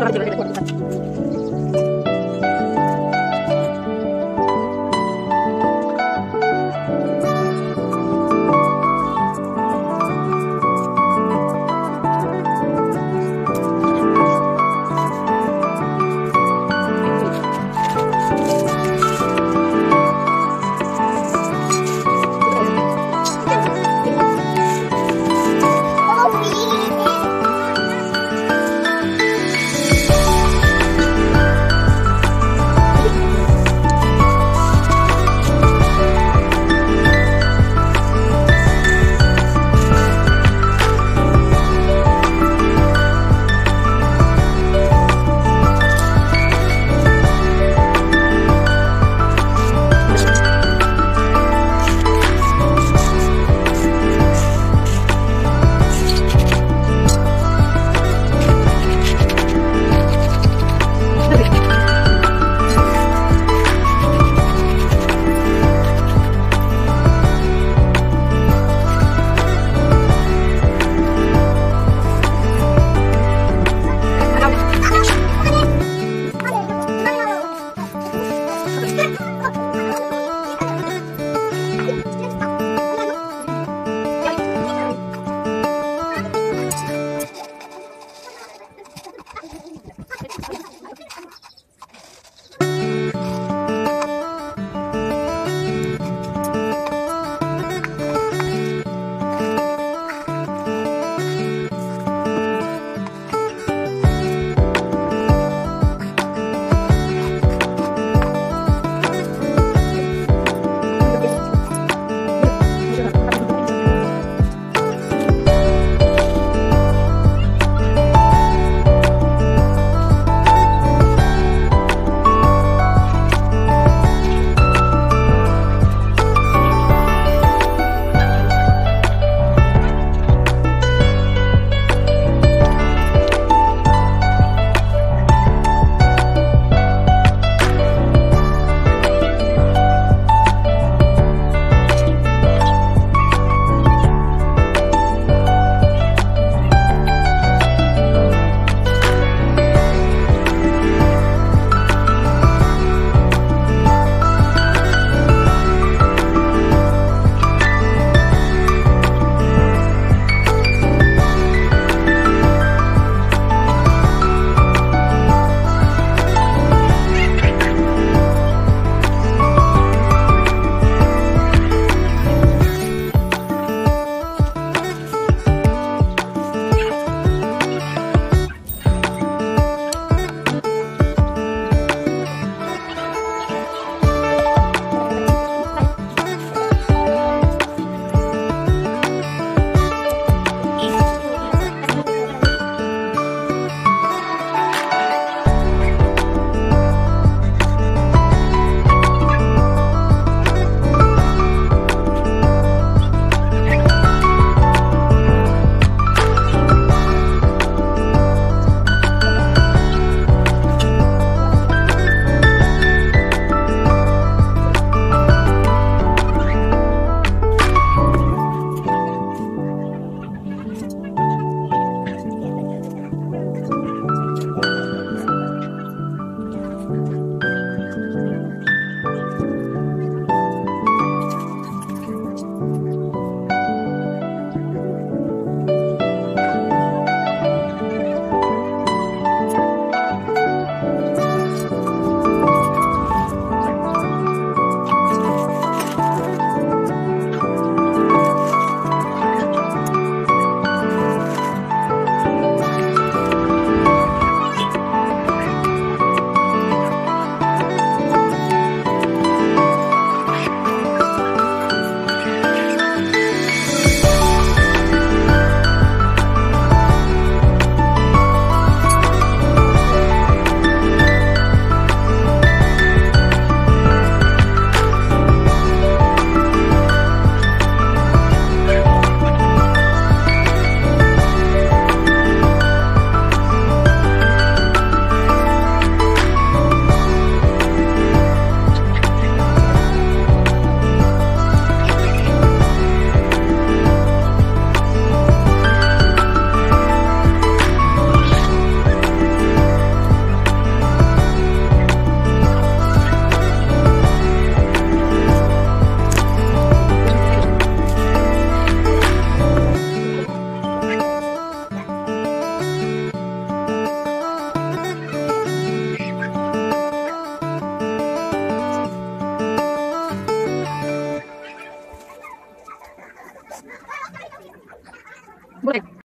Sudah jadi.